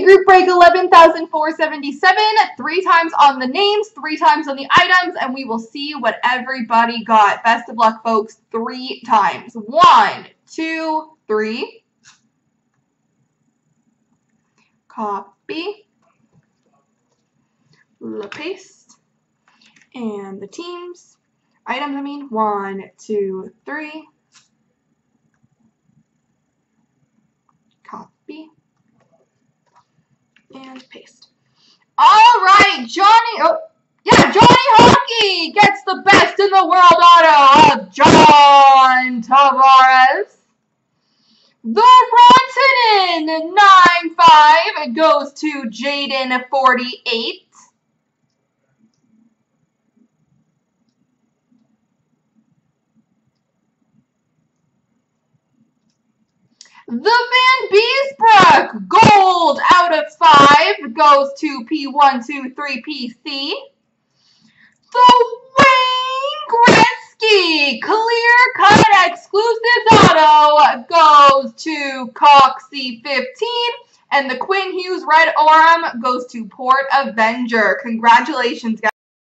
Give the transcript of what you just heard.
Group Break 11,477. Three times on the names, three times on the items, and we will see what everybody got. Best of luck, folks. Three times. One, two, three. Copy. Paste. And the teams. Items, I mean. One, two, three. Copy and paste. All right, Johnny. Oh, yeah, Johnny Hockey gets the best in the world auto of John Tavares. The Rantanen 9-5 goes to Jaden 48. The Vanbiesbrouck gold out of five goes to P123PC. The Wayne Gretzky clear cut exclusive auto goes to Coxie15. And the Quinn Hughes red arm goes to Port Avenger. Congratulations, guys.